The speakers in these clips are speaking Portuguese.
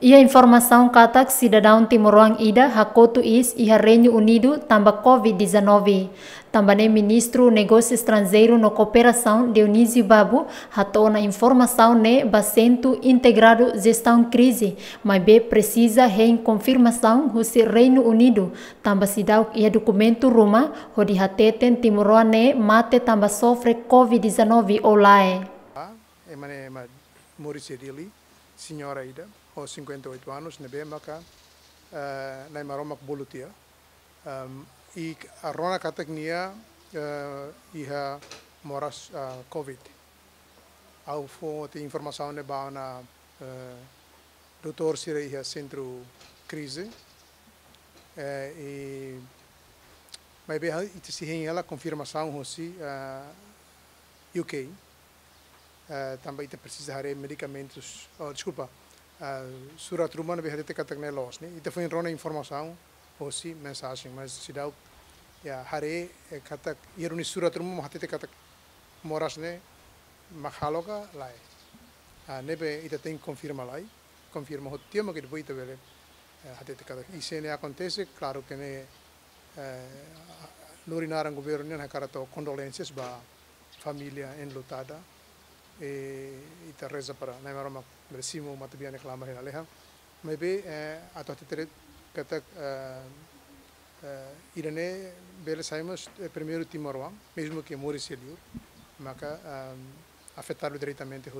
E a informação kata que cidadão Timoroang Ida hakotu is e Reino Unido tamba Covid-19. Também ministro Negócio Estrangeiro no Cooperação, Dionísio Babu, hatou na informação ne Bacento Integrado Gestão Crise, mas be precisa em confirmação do Reino Unido. Tamba cidau e documento Roma, onde hateten Timoroang ne mate tamba sofre Covid-19 olae. Ah, é Dili, senhora Ida, aos 58 anos, na Bemaka, uh, na Maromak Bolutia. Um, e a rona kataknia uh, iha moras uh, COVID. Au fo te informação ba na uh, doutor sira iha centro crise. Uh, e mas bem, se ela confirmação hosi uh, UK. Uh, também ite precisa hare medicamentos, oh, desculpa, uh, surat rumah nabi hadite katak ne los ni. Ite foi rona informação hosi mensagem, mas se dá ya hari katak iruni surat rumah hadite katak moras ne makhaloga lai. Uh, nebe ite tem confirma lai, confirma hotia mas que depois ite vele hadite katak. Isso ne acontece, claro que ne Lurinaran governo ne karato condolências ba família enlutada e ita reza para na maroma bersimo matbiane klama hela leha eh, atau titere kata uh, uh, irane bele saímos eh, primeiro Timor mesmo que Maurício Liur maka um, afetado diretamente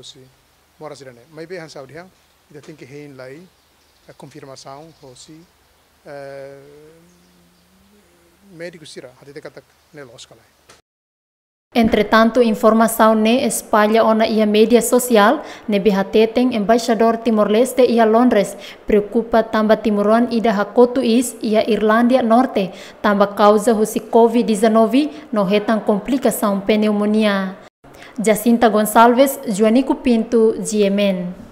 moras irane maybe han saudi han ita tem que rein lai a confirmação hosi uh, médico sira hadite kata ne loskalai Entretanto, informação ne espalha ona ia mídia social, ne bihateten embaixador Timor-Leste ia Londres, preocupa tamba Timoran ida hakotu is ia Irlândia Norte, tamba causa husi COVID-19 no retan complicação pneumonia. Jacinta Gonçalves, Joanico Pinto, GMN.